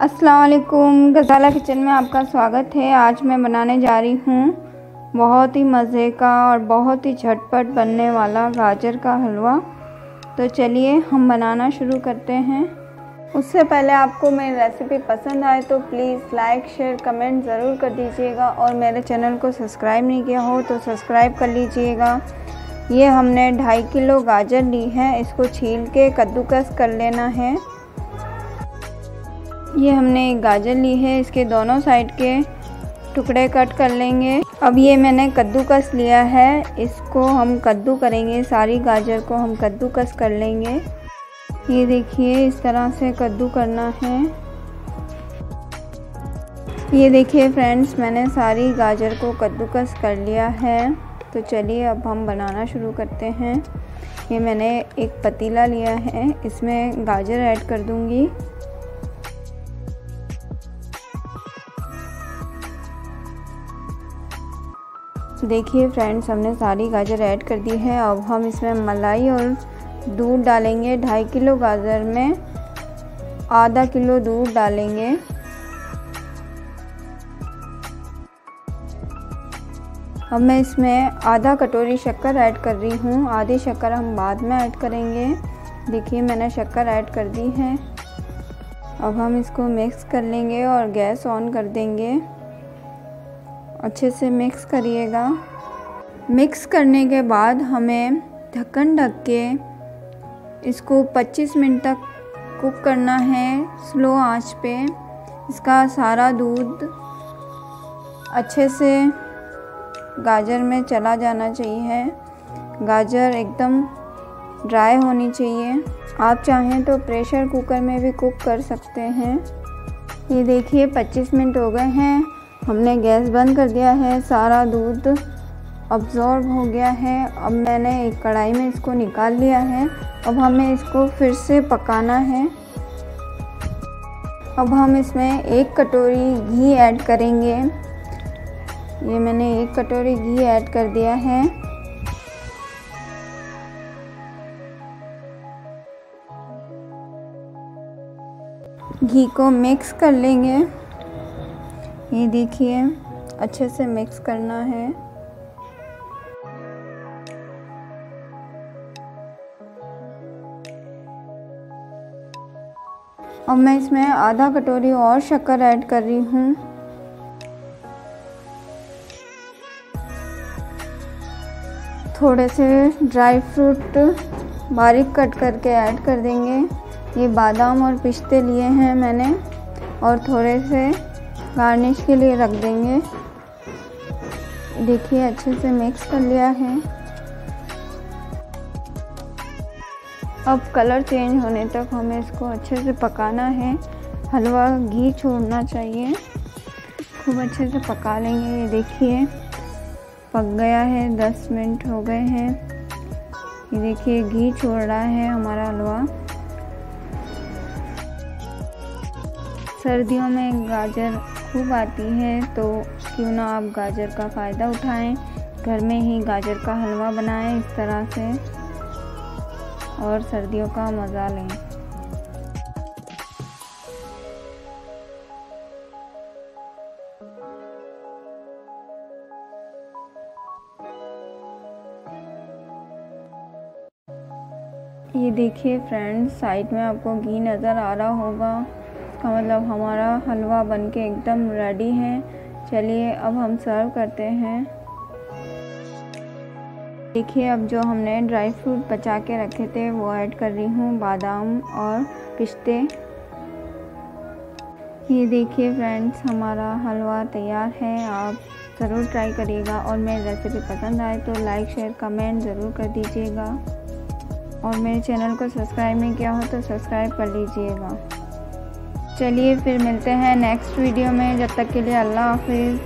अस्सलाम वालेकुम गज़ाला किचन में आपका स्वागत है। आज मैं बनाने जा रही हूँ बहुत ही मज़े का और बहुत ही झटपट बनने वाला गाजर का हलवा। तो चलिए हम बनाना शुरू करते हैं। उससे पहले आपको मेरी रेसिपी पसंद आए तो प्लीज़ लाइक शेयर कमेंट ज़रूर कर दीजिएगा और मेरे चैनल को सब्सक्राइब नहीं किया हो तो सब्सक्राइब कर लीजिएगा। ये हमने ढाई किलो गाजर ली है। इसको छील के कद्दूकस कर लेना है। ये हमने गाजर ली है, इसके दोनों साइड के टुकड़े कट कर लेंगे। अब ये मैंने कद्दूकस लिया है, इसको हम कद्दू करेंगे, सारी गाजर को हम कद्दूकस कर लेंगे। ये देखिए, इस तरह से कद्दू करना है। ये देखिए फ्रेंड्स मैंने सारी गाजर को कद्दूकस कर लिया है। तो चलिए, अब हम बनाना शुरू करते हैं। ये मैंने एक पतीला लिया है, इसमें गाजर ऐड कर दूँगी। देखिए फ्रेंड्स हमने सारी गाजर ऐड कर दी है। अब हम इसमें मलाई और दूध डालेंगे। ढाई किलो गाजर में आधा किलो दूध डालेंगे। अब मैं इसमें आधा कटोरी शक्कर ऐड कर रही हूँ। आधी शक्कर हम बाद में ऐड करेंगे। देखिए, मैंने शक्कर ऐड कर दी है। अब हम इसको मिक्स कर लेंगे और गैस ऑन कर देंगे। अच्छे से मिक्स करिएगा। मिक्स करने के बाद हमें ढक्कन ढक के इसको 25 मिनट तक कुक करना है स्लो आँच पे। इसका सारा दूध अच्छे से गाजर में चला जाना चाहिए। गाजर एकदम ड्राई होनी चाहिए। आप चाहें तो प्रेशर कुकर में भी कुक कर सकते हैं। ये देखिए 25 मिनट हो गए हैं। हमने गैस बंद कर दिया है, सारा दूध अब्जॉर्ब हो गया है। अब मैंने एक कढ़ाई में इसको निकाल लिया है। अब हमें इसको फिर से पकाना है। अब हम इसमें एक कटोरी घी ऐड करेंगे। ये मैंने एक कटोरी घी ऐड कर दिया है। घी को मिक्स कर लेंगे। ये देखिए, अच्छे से मिक्स करना है। और मैं इसमें आधा कटोरी और शक्कर ऐड कर रही हूँ। थोड़े से ड्राई फ्रूट बारीक कट करके ऐड कर देंगे। ये बादाम और पिस्ते लिए हैं मैंने, और थोड़े से गार्निश के लिए रख देंगे। देखिए, अच्छे से मिक्स कर लिया है। अब कलर चेंज होने तक हमें इसको अच्छे से पकाना है। हलवा, घी छोड़ना चाहिए। खूब अच्छे से पका लेंगे। ये देखिए, पक गया है। दस मिनट हो गए हैं। ये देखिए, घी छोड़ रहा है हमारा हलवा। सर्दियों में गाजर खूब आती है तो क्यों ना आप गाजर का फ़ायदा उठाएँ। घर में ही गाजर का हलवा बनाएँ इस तरह से, और सर्दियों का मज़ा लें। ये देखिए फ्रेंड्स, साइड में आपको घी नज़र आ रहा होगा। इसका मतलब हमारा हलवा बनके एकदम रेडी है। चलिए, अब हम सर्व करते हैं। देखिए, अब जो हमने ड्राई फ्रूट बचा के रखे थे, वो ऐड कर रही हूँ, बादाम और पिस्ते। ये देखिए फ्रेंड्स हमारा हलवा तैयार है। आप ज़रूर ट्राई करिएगा और मेरी रेसिपी पसंद आए तो लाइक शेयर कमेंट ज़रूर कर दीजिएगा। और मेरे चैनल को सब्सक्राइब नहीं किया हो तो सब्सक्राइब कर लीजिएगा। चलिए फिर मिलते हैं नेक्स्ट वीडियो में। जब तक के लिए अल्लाह हाफिज़।